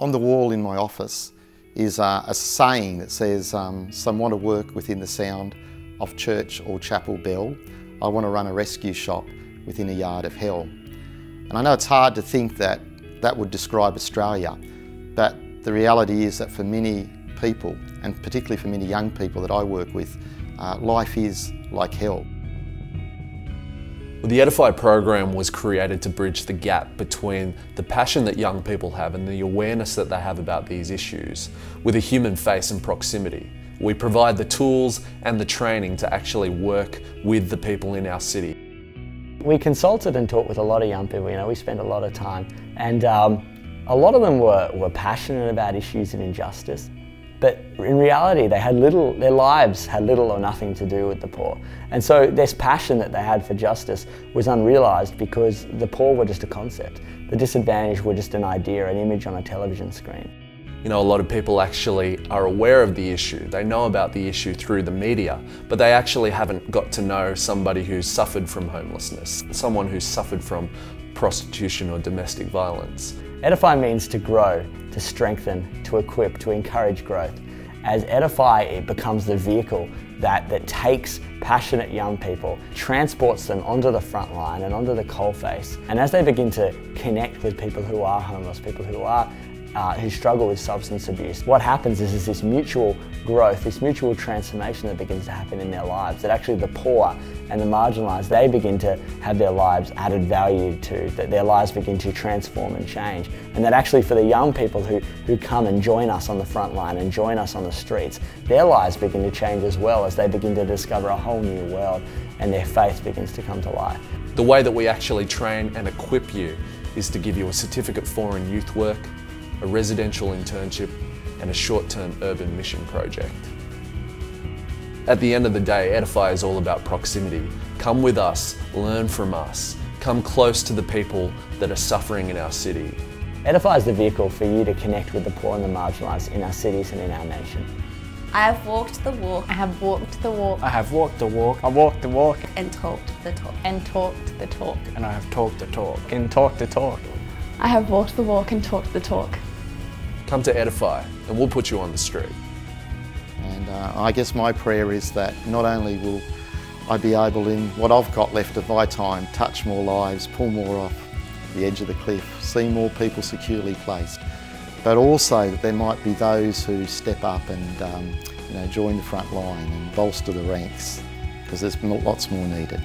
On the wall in my office is uh, a saying that says, um, some want to work within the sound of church or chapel bell. I want to run a rescue shop within a yard of hell. And I know it's hard to think that that would describe Australia, but the reality is that for many people, and particularly for many young people that I work with, uh, life is like hell. Well, the Edify program was created to bridge the gap between the passion that young people have and the awareness that they have about these issues with a human face and proximity. We provide the tools and the training to actually work with the people in our city. We consulted and talked with a lot of young people, you know, we spent a lot of time and um, a lot of them were, were passionate about issues of injustice. But in reality, they had little, their lives had little or nothing to do with the poor. And so this passion that they had for justice was unrealised because the poor were just a concept. The disadvantaged were just an idea, an image on a television screen. You know, a lot of people actually are aware of the issue. They know about the issue through the media, but they actually haven't got to know somebody who's suffered from homelessness, someone who's suffered from prostitution or domestic violence. Edify means to grow, to strengthen, to equip, to encourage growth. As Edify, it becomes the vehicle that, that takes passionate young people, transports them onto the front line and onto the coalface. And as they begin to connect with people who are homeless, people who are uh, who struggle with substance abuse. What happens is, is this mutual growth, this mutual transformation that begins to happen in their lives, that actually the poor and the marginalised, they begin to have their lives added value to, that their lives begin to transform and change. And that actually for the young people who, who come and join us on the front line and join us on the streets, their lives begin to change as well as they begin to discover a whole new world and their faith begins to come to life. The way that we actually train and equip you is to give you a certificate for in youth work, a residential internship and a short-term urban mission project. At the end of the day, Edify is all about proximity. Come with us, learn from us, come close to the people that are suffering in our city. Edify is the vehicle for you to connect with the poor and the marginalised in our cities and in our nation. I have walked the walk. I have walked the walk. I have walked the walk. I walked the walk. And talked the talk. And talked the talk. And I have talked the talk. And talked the talk. I have walked the walk and talked the talk. Come to Edify and we'll put you on the street. And uh, I guess my prayer is that not only will I be able in what I've got left of my time, touch more lives, pull more off the edge of the cliff, see more people securely placed, but also that there might be those who step up and um, you know, join the front line and bolster the ranks because there's lots more needed.